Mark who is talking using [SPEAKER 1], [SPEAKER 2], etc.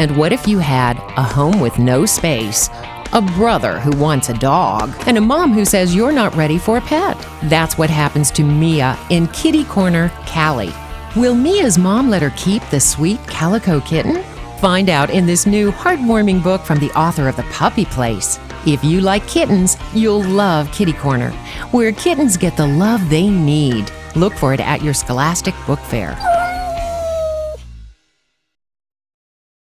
[SPEAKER 1] And what if you had a home with no space? A brother who wants a dog, and a mom who says you're not ready for a pet. That's what happens to Mia in Kitty Corner, Cali. Will Mia's mom let her keep the sweet calico kitten? Find out in this new heartwarming book from the author of The Puppy Place. If you like kittens, you'll love Kitty Corner, where kittens get the love they need. Look for it at your Scholastic Book Fair.